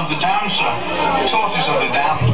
of the dam, sir. Tortoise of the dam.